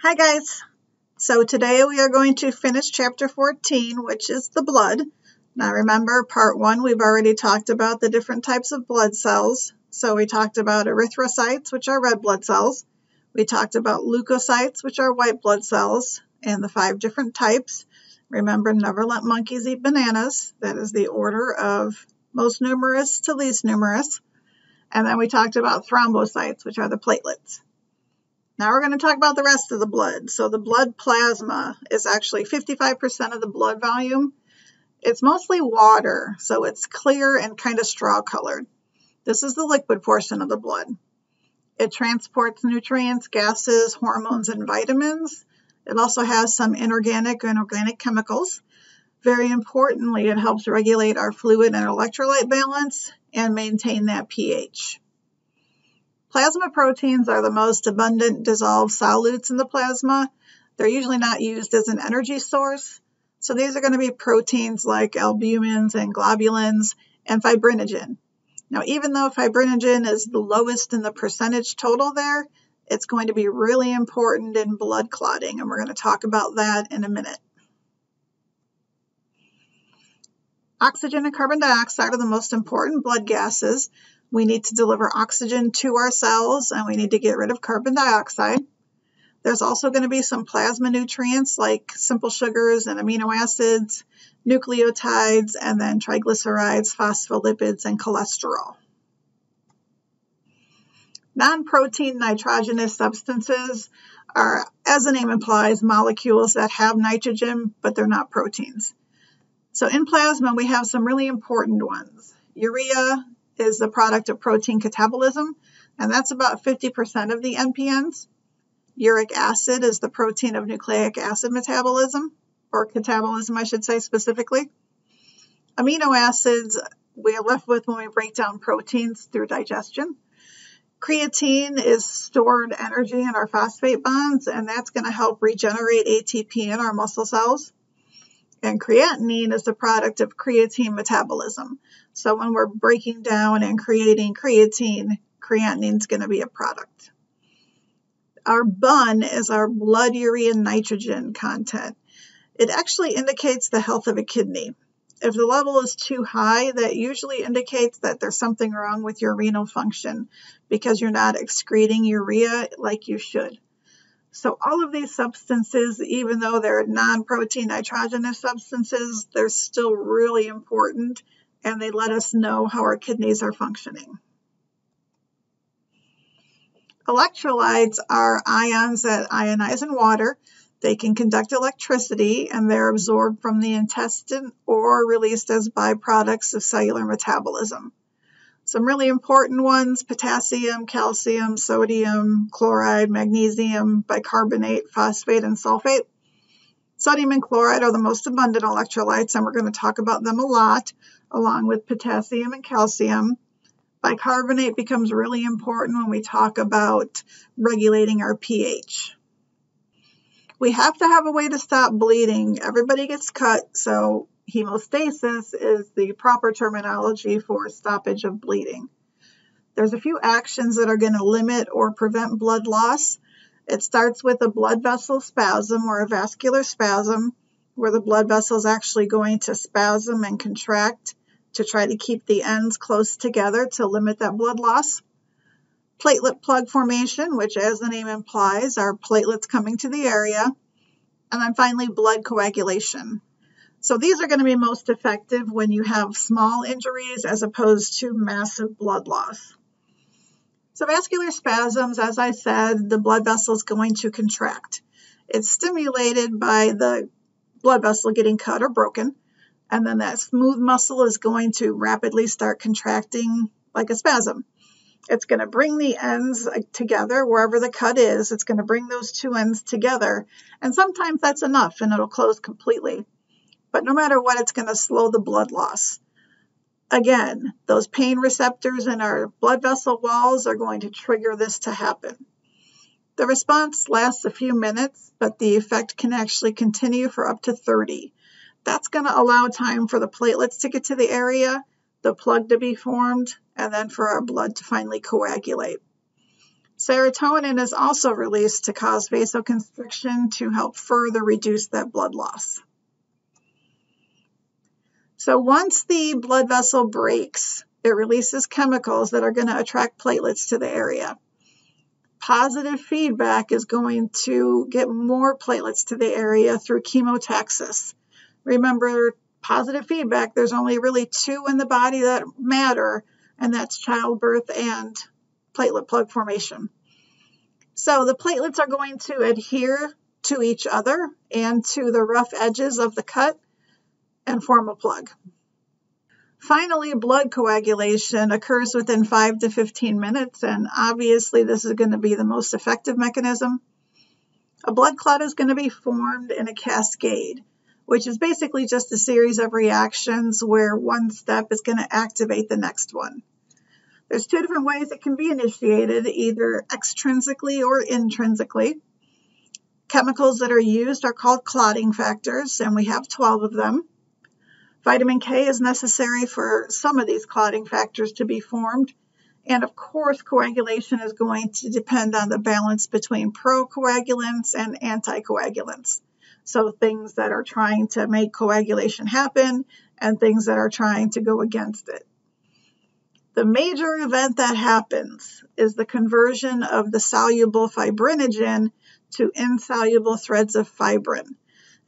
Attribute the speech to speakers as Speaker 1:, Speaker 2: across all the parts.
Speaker 1: Hi guys! So today we are going to finish chapter 14, which is the blood. Now remember, part one, we've already talked about the different types of blood cells. So we talked about erythrocytes, which are red blood cells. We talked about leukocytes, which are white blood cells, and the five different types. Remember, never let monkeys eat bananas. That is the order of most numerous to least numerous. And then we talked about thrombocytes, which are the platelets. Now we're going to talk about the rest of the blood. So the blood plasma is actually 55% of the blood volume. It's mostly water, so it's clear and kind of straw colored. This is the liquid portion of the blood. It transports nutrients, gases, hormones, and vitamins. It also has some inorganic and organic chemicals. Very importantly, it helps regulate our fluid and electrolyte balance and maintain that pH. Plasma proteins are the most abundant dissolved solutes in the plasma. They're usually not used as an energy source. So these are going to be proteins like albumins and globulins and fibrinogen. Now, even though fibrinogen is the lowest in the percentage total there, it's going to be really important in blood clotting, and we're going to talk about that in a minute. Oxygen and carbon dioxide are the most important blood gases. We need to deliver oxygen to our cells and we need to get rid of carbon dioxide. There's also going to be some plasma nutrients like simple sugars and amino acids, nucleotides, and then triglycerides, phospholipids, and cholesterol. Non-protein nitrogenous substances are, as the name implies, molecules that have nitrogen, but they're not proteins. So in plasma, we have some really important ones. Urea, is the product of protein catabolism, and that's about 50% of the NPNs. Uric acid is the protein of nucleic acid metabolism, or catabolism, I should say specifically. Amino acids we are left with when we break down proteins through digestion. Creatine is stored energy in our phosphate bonds, and that's going to help regenerate ATP in our muscle cells. And creatinine is the product of creatine metabolism. So when we're breaking down and creating creatine, creatinine is going to be a product. Our BUN is our blood urea nitrogen content. It actually indicates the health of a kidney. If the level is too high, that usually indicates that there's something wrong with your renal function because you're not excreting urea like you should. So all of these substances, even though they're non-protein nitrogenous substances, they're still really important and they let us know how our kidneys are functioning. Electrolytes are ions that ionize in water. They can conduct electricity and they're absorbed from the intestine or released as byproducts of cellular metabolism. Some really important ones, potassium, calcium, sodium, chloride, magnesium, bicarbonate, phosphate, and sulfate. Sodium and chloride are the most abundant electrolytes, and we're going to talk about them a lot, along with potassium and calcium. Bicarbonate becomes really important when we talk about regulating our pH. We have to have a way to stop bleeding. Everybody gets cut, so hemostasis is the proper terminology for stoppage of bleeding. There's a few actions that are going to limit or prevent blood loss. It starts with a blood vessel spasm or a vascular spasm, where the blood vessel is actually going to spasm and contract to try to keep the ends close together to limit that blood loss. Platelet plug formation, which, as the name implies, are platelets coming to the area. And then finally, blood coagulation. So these are going to be most effective when you have small injuries as opposed to massive blood loss. So vascular spasms, as I said, the blood vessel is going to contract. It's stimulated by the blood vessel getting cut or broken, and then that smooth muscle is going to rapidly start contracting like a spasm. It's going to bring the ends together wherever the cut is. It's going to bring those two ends together, and sometimes that's enough and it'll close completely. But no matter what, it's going to slow the blood loss. Again, those pain receptors in our blood vessel walls are going to trigger this to happen. The response lasts a few minutes, but the effect can actually continue for up to 30. That's going to allow time for the platelets to get to the area, the plug to be formed, and then for our blood to finally coagulate. Serotonin is also released to cause vasoconstriction to help further reduce that blood loss. So once the blood vessel breaks, it releases chemicals that are going to attract platelets to the area. Positive feedback is going to get more platelets to the area through chemotaxis. Remember, positive feedback, there's only really two in the body that matter, and that's childbirth and platelet plug formation. So the platelets are going to adhere to each other and to the rough edges of the cut and form a plug. Finally, blood coagulation occurs within 5 to 15 minutes, and obviously, this is going to be the most effective mechanism. A blood clot is going to be formed in a cascade, which is basically just a series of reactions where one step is going to activate the next one. There's two different ways it can be initiated, either extrinsically or intrinsically. Chemicals that are used are called clotting factors, and we have 12 of them. Vitamin K is necessary for some of these clotting factors to be formed. And of course, coagulation is going to depend on the balance between procoagulants and anticoagulants. So, things that are trying to make coagulation happen and things that are trying to go against it. The major event that happens is the conversion of the soluble fibrinogen to insoluble threads of fibrin.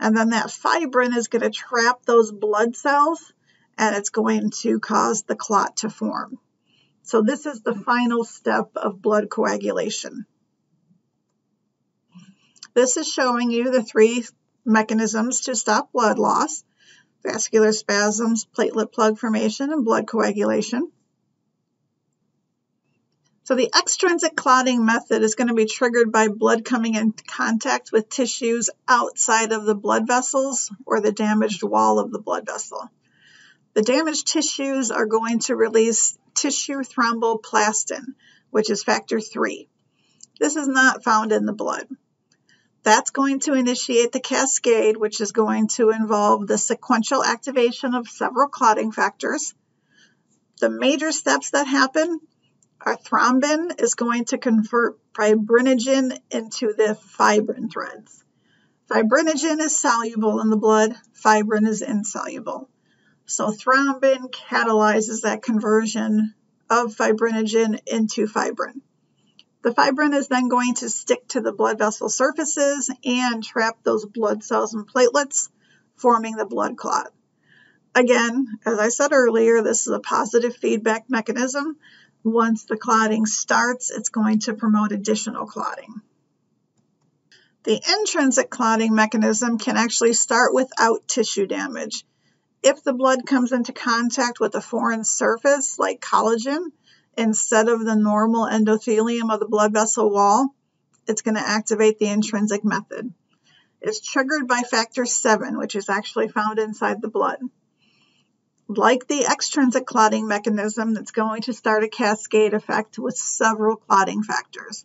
Speaker 1: And then that fibrin is going to trap those blood cells and it's going to cause the clot to form. So, this is the final step of blood coagulation. This is showing you the three mechanisms to stop blood loss vascular spasms, platelet plug formation, and blood coagulation. So the extrinsic clotting method is going to be triggered by blood coming in contact with tissues outside of the blood vessels or the damaged wall of the blood vessel. The damaged tissues are going to release tissue thromboplastin, which is factor 3. This is not found in the blood. That's going to initiate the cascade, which is going to involve the sequential activation of several clotting factors. The major steps that happen our thrombin is going to convert fibrinogen into the fibrin threads. Fibrinogen is soluble in the blood, fibrin is insoluble. So thrombin catalyzes that conversion of fibrinogen into fibrin. The fibrin is then going to stick to the blood vessel surfaces and trap those blood cells and platelets, forming the blood clot. Again, as I said earlier, this is a positive feedback mechanism once the clotting starts, it's going to promote additional clotting. The intrinsic clotting mechanism can actually start without tissue damage. If the blood comes into contact with a foreign surface like collagen instead of the normal endothelium of the blood vessel wall, it's going to activate the intrinsic method. It's triggered by factor 7, which is actually found inside the blood like the extrinsic clotting mechanism that's going to start a cascade effect with several clotting factors.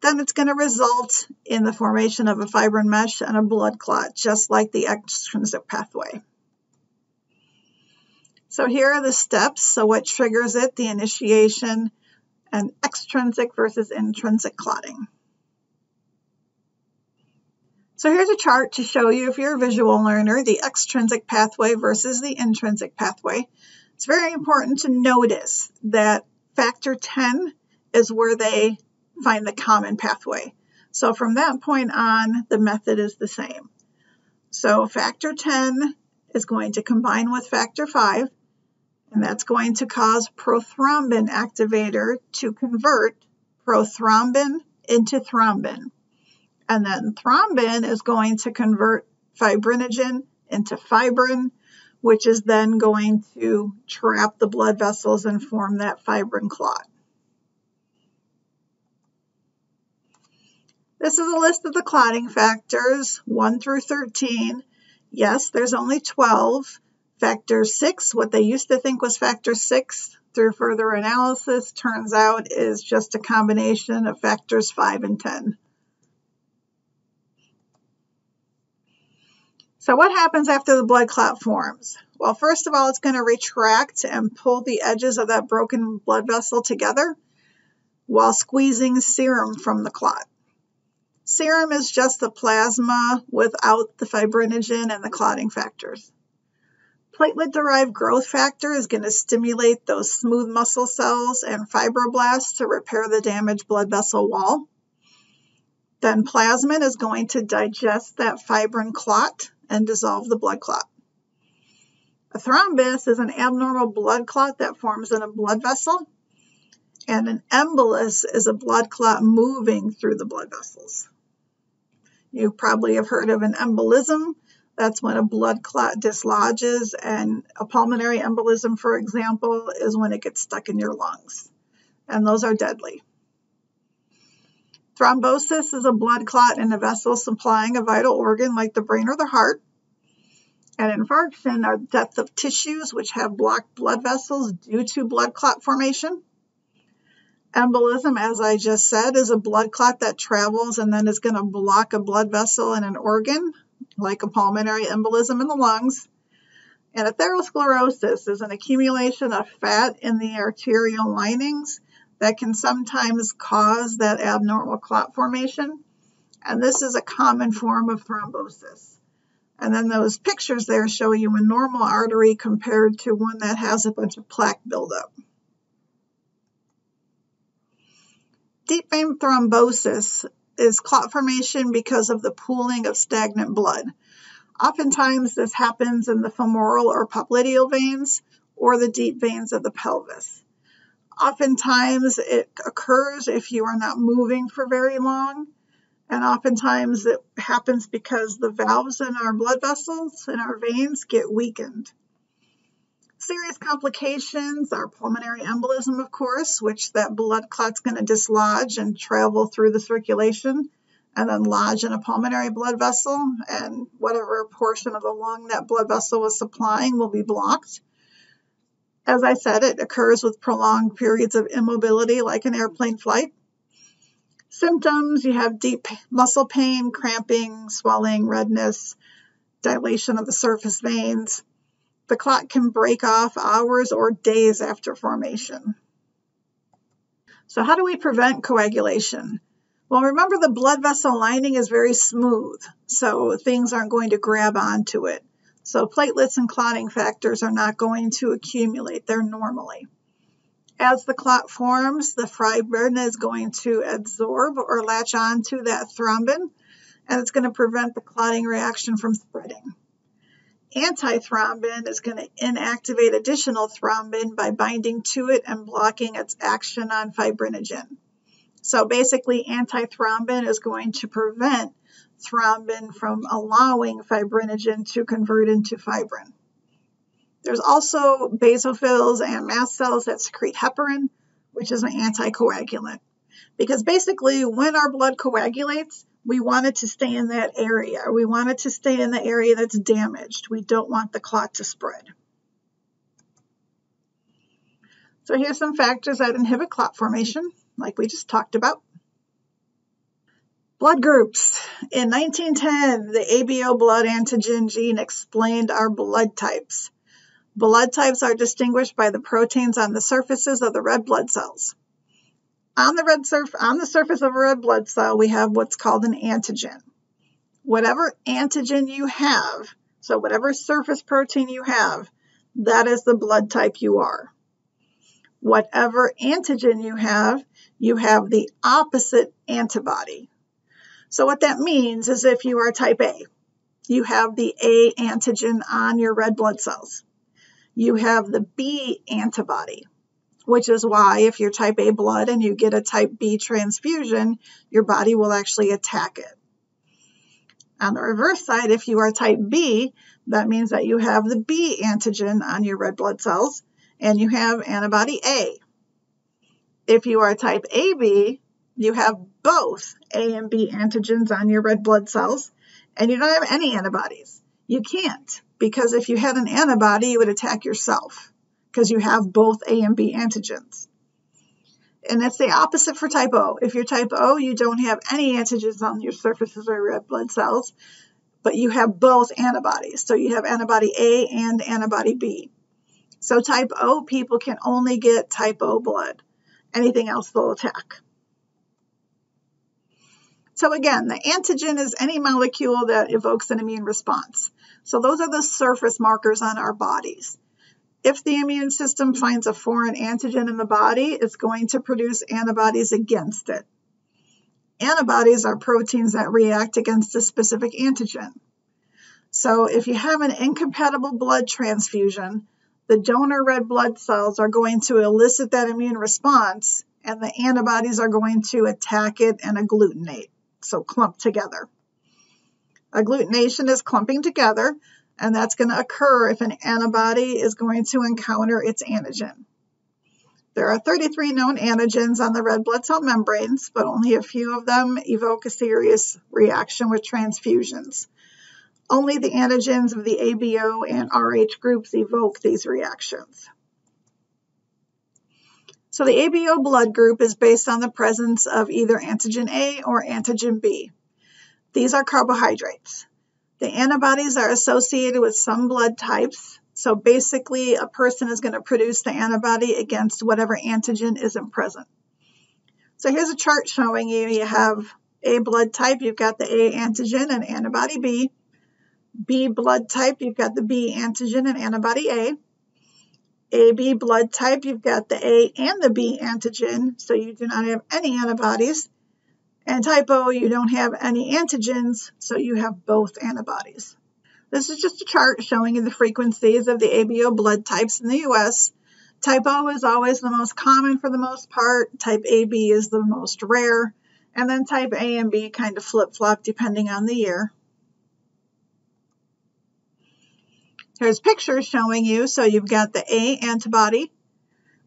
Speaker 1: Then it's going to result in the formation of a fibrin mesh and a blood clot, just like the extrinsic pathway. So here are the steps. So what triggers it, the initiation, and extrinsic versus intrinsic clotting. So here's a chart to show you, if you're a visual learner, the extrinsic pathway versus the intrinsic pathway. It's very important to notice that factor 10 is where they find the common pathway. So from that point on, the method is the same. So factor 10 is going to combine with factor 5, and that's going to cause prothrombin activator to convert prothrombin into thrombin. And then thrombin is going to convert fibrinogen into fibrin, which is then going to trap the blood vessels and form that fibrin clot. This is a list of the clotting factors, 1 through 13. Yes, there's only 12. Factor 6, what they used to think was factor 6 through further analysis, turns out is just a combination of factors 5 and 10. So what happens after the blood clot forms? Well, first of all, it's going to retract and pull the edges of that broken blood vessel together. while squeezing serum from the clot. Serum is just the plasma without the fibrinogen and the clotting factors. Platelet derived growth factor is going to stimulate those smooth muscle cells and fibroblasts to repair the damaged blood vessel wall. Then plasmin is going to digest that fibrin clot and dissolve the blood clot. A thrombus is an abnormal blood clot that forms in a blood vessel, and an embolus is a blood clot moving through the blood vessels. You probably have heard of an embolism. That's when a blood clot dislodges, and a pulmonary embolism, for example, is when it gets stuck in your lungs, and those are deadly. Thrombosis is a blood clot in a vessel supplying a vital organ like the brain or the heart. And infarction are death of tissues which have blocked blood vessels due to blood clot formation. Embolism, as I just said, is a blood clot that travels and then is going to block a blood vessel in an organ, like a pulmonary embolism in the lungs. And atherosclerosis is an accumulation of fat in the arterial linings that can sometimes cause that abnormal clot formation. And this is a common form of thrombosis. And then those pictures there show you a normal artery compared to one that has a bunch of plaque buildup. Deep vein thrombosis is clot formation because of the pooling of stagnant blood. Oftentimes, this happens in the femoral or popliteal veins or the deep veins of the pelvis. Oftentimes, it occurs if you are not moving for very long, and oftentimes it happens because the valves in our blood vessels and our veins get weakened. Serious complications are pulmonary embolism, of course, which that blood clot's going to dislodge and travel through the circulation and then lodge in a pulmonary blood vessel, and whatever portion of the lung that blood vessel was supplying will be blocked. As I said, it occurs with prolonged periods of immobility, like an airplane flight. Symptoms you have deep muscle pain, cramping, swelling, redness, dilation of the surface veins. The clot can break off hours or days after formation. So, how do we prevent coagulation? Well, remember the blood vessel lining is very smooth, so things aren't going to grab onto it. So, platelets and clotting factors are not going to accumulate there normally. As the clot forms, the fibrin is going to absorb or latch onto that thrombin, and it's going to prevent the clotting reaction from spreading. Antithrombin is going to inactivate additional thrombin by binding to it and blocking its action on fibrinogen. So basically, antithrombin is going to prevent thrombin from allowing fibrinogen to convert into fibrin. There's also basophils and mast cells that secrete heparin, which is an anticoagulant. Because basically, when our blood coagulates, we want it to stay in that area. We want it to stay in the area that's damaged. We don't want the clot to spread. So here's some factors that inhibit clot formation, like we just talked about. Blood groups. In 1910, the ABO blood antigen gene explained our blood types. Blood types are distinguished by the proteins on the surfaces of the red blood cells. On the red surf on the surface of a red blood cell, we have what's called an antigen. Whatever antigen you have, so whatever surface protein you have, that is the blood type you are. Whatever antigen you have, you have the opposite antibody. So what that means is if you are type A, you have the A antigen on your red blood cells. You have the B antibody which is why if you're type A blood and you get a type B transfusion, your body will actually attack it. On the reverse side, if you are type B, that means that you have the B antigen on your red blood cells and you have antibody A. If you are type AB, you have both A and B antigens on your red blood cells and you don't have any antibodies. You can't because if you had an antibody, you would attack yourself because you have both A and B antigens. And it's the opposite for type O. If you're type O, you don't have any antigens on your surfaces or red blood cells, but you have both antibodies. So you have antibody A and antibody B. So type O people can only get type O blood. anything else they'll attack. So again, the antigen is any molecule that evokes an immune response. So those are the surface markers on our bodies. If the immune system finds a foreign antigen in the body, it's going to produce antibodies against it. Antibodies are proteins that react against a specific antigen. So if you have an incompatible blood transfusion, the donor red blood cells are going to elicit that immune response and the antibodies are going to attack it and agglutinate so clump together. Agglutination is clumping together, and that's going to occur if an antibody is going to encounter its antigen. There are 33 known antigens on the red blood cell membranes, but only a few of them evoke a serious reaction with transfusions. Only the antigens of the ABO and RH groups evoke these reactions. So the ABO blood group is based on the presence of either antigen A or antigen B. These are carbohydrates. The antibodies are associated with some blood types. So basically, a person is going to produce the antibody against whatever antigen isn't present. So here's a chart showing you you have A blood type, you've got the A antigen and antibody B. B blood type, you've got the B antigen and antibody A. AB blood type, you've got the A and the B antigen, so you do not have any antibodies. And type O, you don't have any antigens, so you have both antibodies. This is just a chart showing you the frequencies of the ABO blood types in the US. Type O is always the most common for the most part, type AB is the most rare, and then type A and B kind of flip flop depending on the year. Here's pictures showing you. So you've got the A antibody,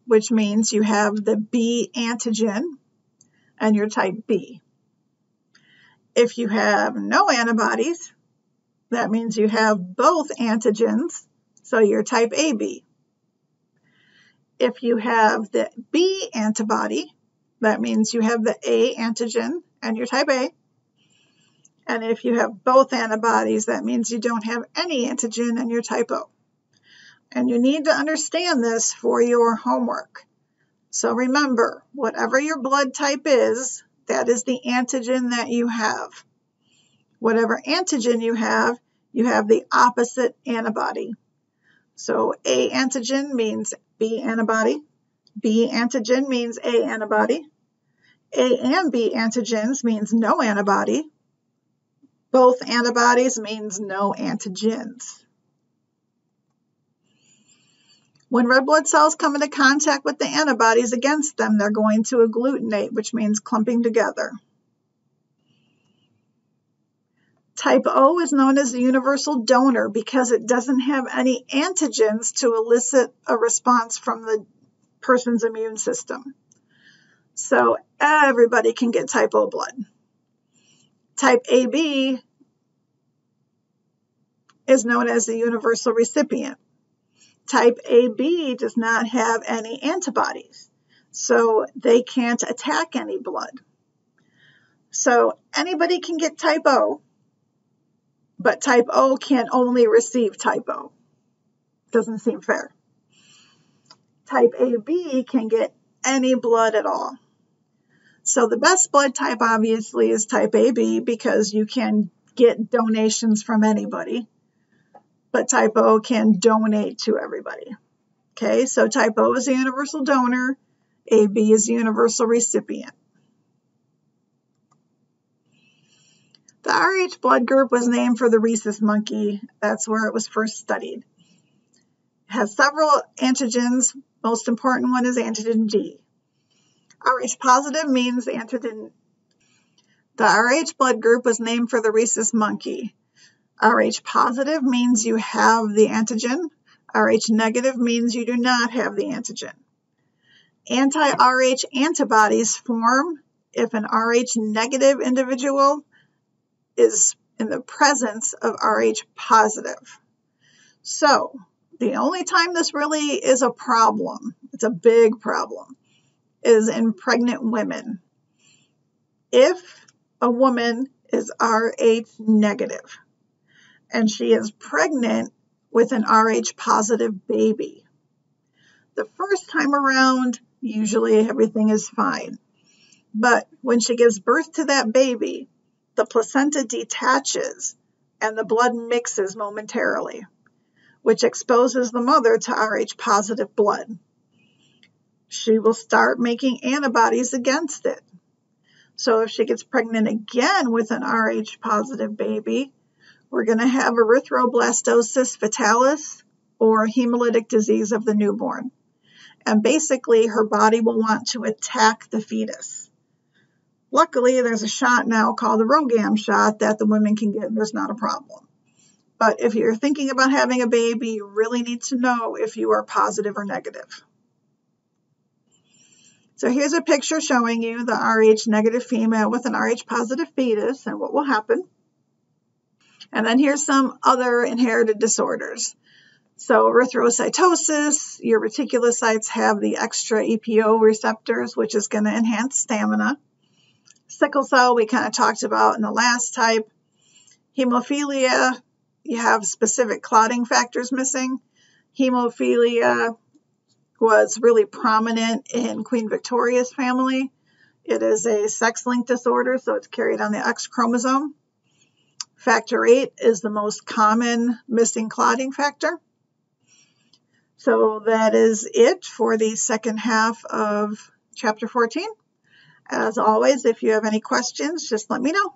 Speaker 1: which means you have the B antigen and you're type B. If you have no antibodies, that means you have both antigens, so you're type AB. If you have the B antibody, that means you have the A antigen and you're type A. And if you have both antibodies, that means you don't have any antigen and you're type O. And you need to understand this for your homework. So remember, whatever your blood type is, that is the antigen that you have. Whatever antigen you have, you have the opposite antibody. So A antigen means B antibody. B antigen means A antibody. A and B antigens means no antibody. Both antibodies means no antigens. When red blood cells come into contact with the antibodies against them, they're going to agglutinate, which means clumping together. Type O is known as the universal donor because it doesn't have any antigens to elicit a response from the person's immune system. So everybody can get type O blood. Type AB is known as the universal recipient. Type AB does not have any antibodies, so they can't attack any blood. So anybody can get type O, but type O can only receive type O. Doesn't seem fair. Type AB can get any blood at all. So the best blood type obviously is type AB because you can get donations from anybody, but type O can donate to everybody. Okay, so type O is a universal donor, AB is a universal recipient. The RH blood group was named for the rhesus monkey. That's where it was first studied. It has several antigens. Most important one is antigen D. Rh positive means the antigen. The Rh blood group was named for the rhesus monkey. Rh positive means you have the antigen. Rh negative means you do not have the antigen. Anti-Rh antibodies form if an Rh negative individual is in the presence of Rh positive. So, the only time this really is a problem, it's a big problem, is in pregnant women. If a woman is Rh negative and she is pregnant with an Rh positive baby, the first time around, Usually everything is fine. But when she gives birth to that baby, the placenta detaches and the blood mixes momentarily, which exposes the mother to Rh positive blood. She will start making antibodies against it. So if she gets pregnant again with an Rh positive baby, we're going to have erythroblastosis fetalis or hemolytic disease of the newborn. And basically, her body will want to attack the fetus. Luckily, there's a shot now called the RhoGAM shot that the women can get, and there's not a problem. But if you're thinking about having a baby, you really need to know if you are positive or negative. So here's a picture showing you the Rh negative female with an Rh positive fetus and what will happen. And then here's some other inherited disorders. So erythrocytosis, your reticulocytes have the extra EPO receptors, which is going to enhance stamina. Sickle cell, we kind of talked about in the last type. Hemophilia, you have specific clotting factors missing. Hemophilia was really prominent in Queen Victoria's family. It is a sex linked disorder, so it's carried on the X chromosome. Factor VIII is the most common missing clotting factor. So that is it for the second half of chapter 14. As always, if you have any questions, just let me know.